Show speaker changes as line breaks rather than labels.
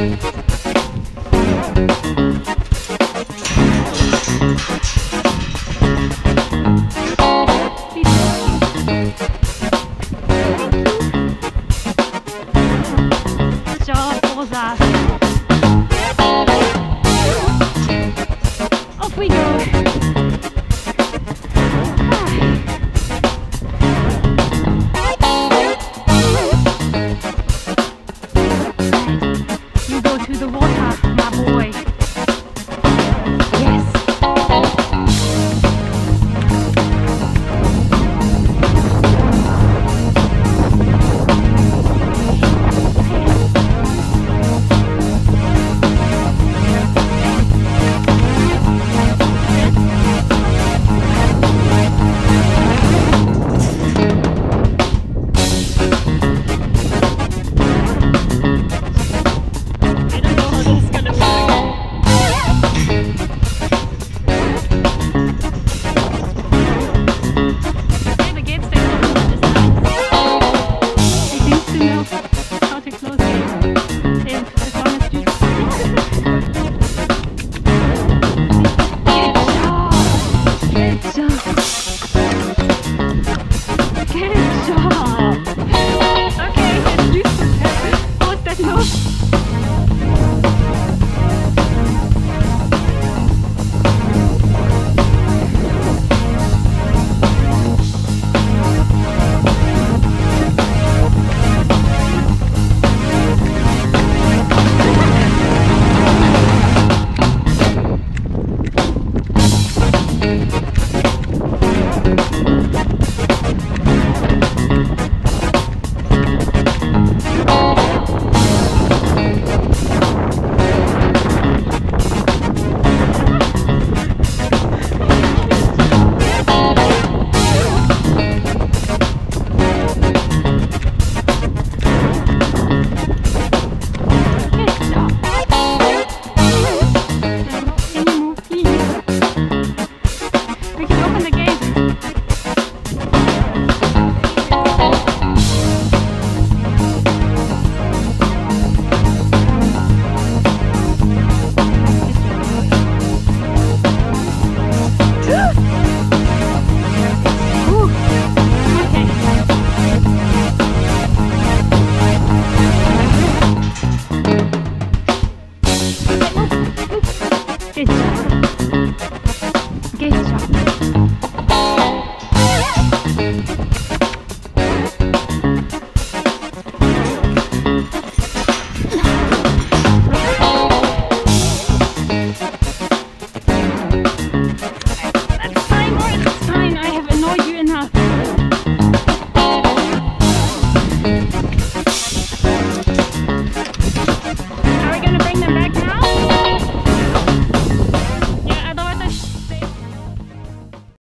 Thank to the water.